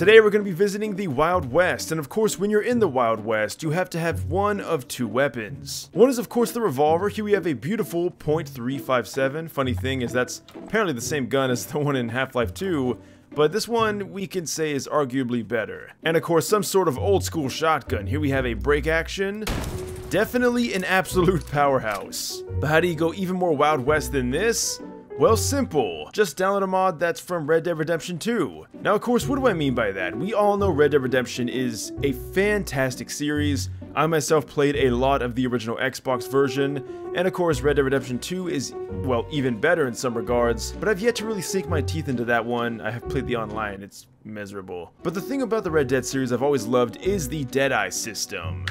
Today we're going to be visiting the Wild West, and of course when you're in the Wild West, you have to have one of two weapons. One is of course the revolver, here we have a beautiful .357, funny thing is that's apparently the same gun as the one in Half-Life 2, but this one we can say is arguably better. And of course some sort of old school shotgun, here we have a break action, definitely an absolute powerhouse. But how do you go even more Wild West than this? Well, simple. Just download a mod that's from Red Dead Redemption 2. Now, of course, what do I mean by that? We all know Red Dead Redemption is a fantastic series. I myself played a lot of the original Xbox version, and of course Red Dead Redemption 2 is, well, even better in some regards, but I've yet to really sink my teeth into that one. I have played the online, it's miserable. But the thing about the Red Dead series I've always loved is the Deadeye system.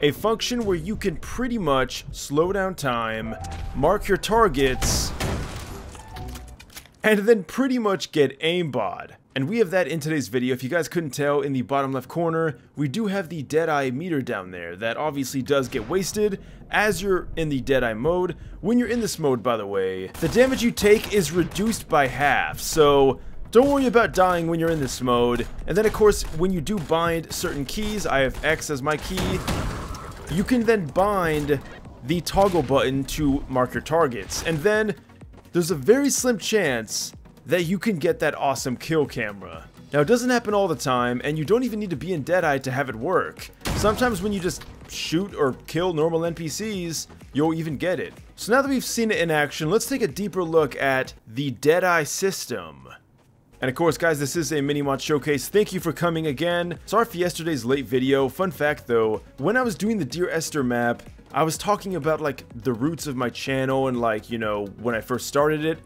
A function where you can pretty much slow down time, mark your targets, and then pretty much get aimbot. And we have that in today's video. If you guys couldn't tell, in the bottom left corner, we do have the Deadeye meter down there. That obviously does get wasted as you're in the Deadeye mode. When you're in this mode, by the way, the damage you take is reduced by half. So don't worry about dying when you're in this mode. And then, of course, when you do bind certain keys, I have X as my key, you can then bind the toggle button to mark your targets. And then there's a very slim chance that you can get that awesome kill camera. Now it doesn't happen all the time, and you don't even need to be in Deadeye to have it work. Sometimes when you just shoot or kill normal NPCs, you'll even get it. So now that we've seen it in action, let's take a deeper look at the Deadeye system. And of course guys, this is a mini-mod showcase. Thank you for coming again. Sorry for yesterday's late video. Fun fact though, when I was doing the Dear Esther map, I was talking about like the roots of my channel and like, you know, when I first started it.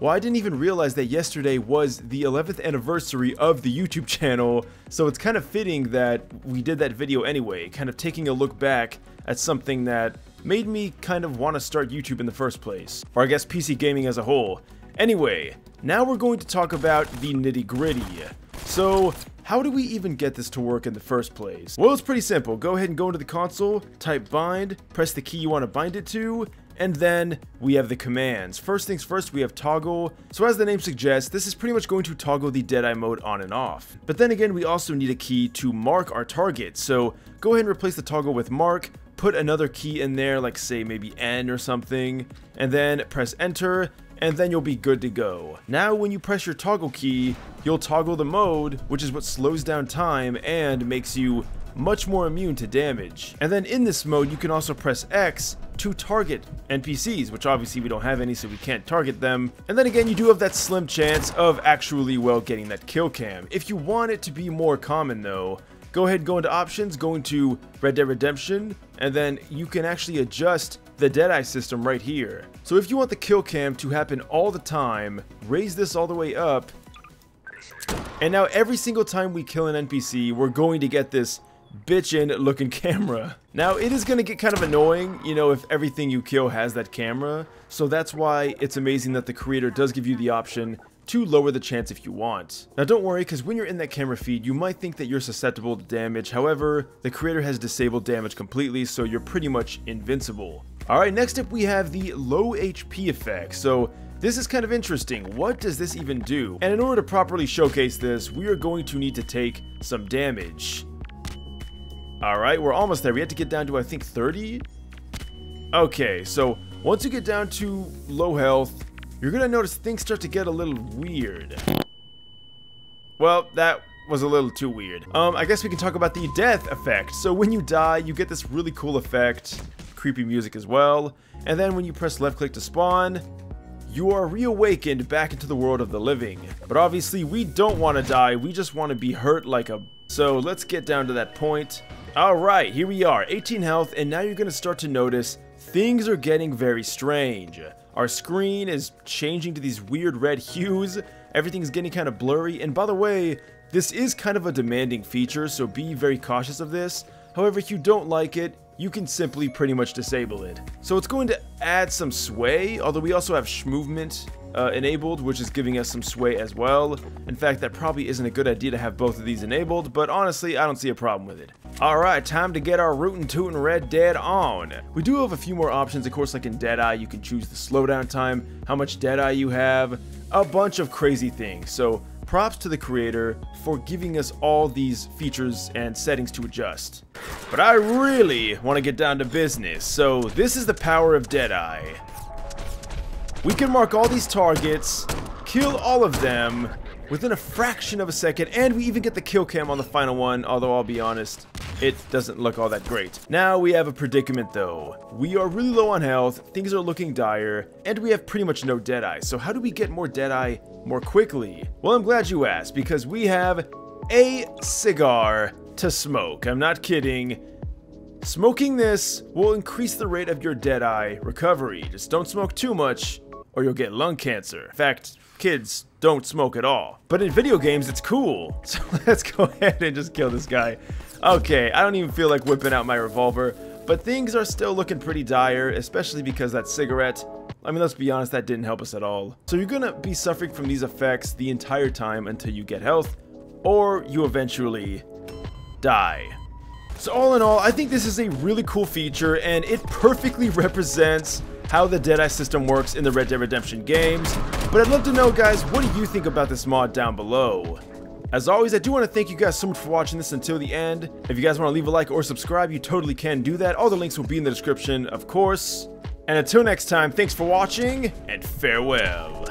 Well, I didn't even realize that yesterday was the 11th anniversary of the YouTube channel, so it's kind of fitting that we did that video anyway, kind of taking a look back at something that made me kind of want to start YouTube in the first place, or I guess PC gaming as a whole. Anyway, now we're going to talk about the nitty gritty. So, how do we even get this to work in the first place? Well, it's pretty simple. Go ahead and go into the console, type bind, press the key you want to bind it to, and then we have the commands. First things first, we have toggle. So as the name suggests, this is pretty much going to toggle the Deadeye mode on and off. But then again, we also need a key to mark our target. So go ahead and replace the toggle with mark, put another key in there, like say maybe N or something, and then press enter, and then you'll be good to go. Now when you press your toggle key, you'll toggle the mode, which is what slows down time and makes you much more immune to damage. And then in this mode, you can also press X to target NPCs, which obviously we don't have any, so we can't target them. And then again, you do have that slim chance of actually, well, getting that kill cam. If you want it to be more common though, go ahead go into options, go into Red Dead Redemption, and then you can actually adjust the Deadeye system right here. So if you want the kill cam to happen all the time, raise this all the way up, and now every single time we kill an NPC, we're going to get this bitchin' looking camera. Now it is to get kind of annoying, you know, if everything you kill has that camera, so that's why it's amazing that the creator does give you the option to lower the chance if you want. Now don't worry, because when you're in that camera feed, you might think that you're susceptible to damage, however, the creator has disabled damage completely, so you're pretty much invincible. Alright, next up we have the low HP effect. So this is kind of interesting. What does this even do? And in order to properly showcase this, we are going to need to take some damage. Alright, we're almost there. We have to get down to, I think, 30? Okay, so once you get down to low health, you're gonna notice things start to get a little weird. Well, that was a little too weird. Um, I guess we can talk about the death effect. So when you die, you get this really cool effect creepy music as well. And then when you press left click to spawn, you are reawakened back into the world of the living. But obviously we don't want to die, we just want to be hurt like a... So let's get down to that point. Alright, here we are, 18 health, and now you're going to start to notice things are getting very strange. Our screen is changing to these weird red hues, everything's getting kind of blurry, and by the way, this is kind of a demanding feature, so be very cautious of this. However, if you don't like it, you can simply pretty much disable it. So it's going to add some sway, although we also have movement uh, enabled, which is giving us some sway as well. In fact, that probably isn't a good idea to have both of these enabled, but honestly, I don't see a problem with it. Alright, time to get our rootin' tootin' Red Dead on. We do have a few more options, of course, like in Deadeye, you can choose the slowdown time, how much Deadeye you have, a bunch of crazy things. So props to the creator for giving us all these features and settings to adjust. But I really want to get down to business, so this is the power of Deadeye. We can mark all these targets, kill all of them within a fraction of a second, and we even get the kill cam on the final one, although I'll be honest, it doesn't look all that great. Now we have a predicament though. We are really low on health, things are looking dire, and we have pretty much no Deadeye. So how do we get more Deadeye more quickly? Well, I'm glad you asked, because we have a cigar to smoke. I'm not kidding. Smoking this will increase the rate of your Deadeye recovery. Just don't smoke too much, or you'll get lung cancer. In fact, kids don't smoke at all. But in video games, it's cool. So let's go ahead and just kill this guy. Okay, I don't even feel like whipping out my revolver, but things are still looking pretty dire, especially because that cigarette, I mean, let's be honest, that didn't help us at all. So you're gonna be suffering from these effects the entire time until you get health, or you eventually die. So all in all, I think this is a really cool feature, and it perfectly represents how the Deadeye system works in the Red Dead Redemption games. But I'd love to know, guys, what do you think about this mod down below? As always, I do want to thank you guys so much for watching this until the end. If you guys want to leave a like or subscribe, you totally can do that. All the links will be in the description, of course. And until next time, thanks for watching, and farewell.